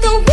the wind